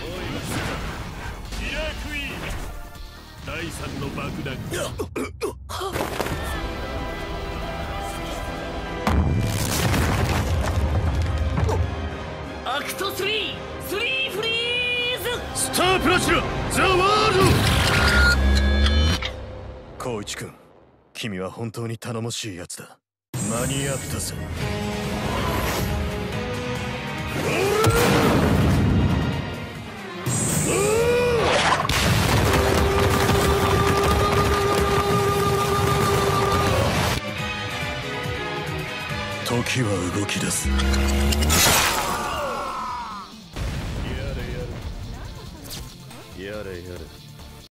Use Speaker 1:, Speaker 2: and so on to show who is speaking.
Speaker 1: キラークイーン第三の爆弾
Speaker 2: ACT3 three freeze ス
Speaker 1: タープラチナザ・ワールド康一君君は本当に頼もしいやつだ間に合ったぜ時は動き出す。やれやれ。やれやれ。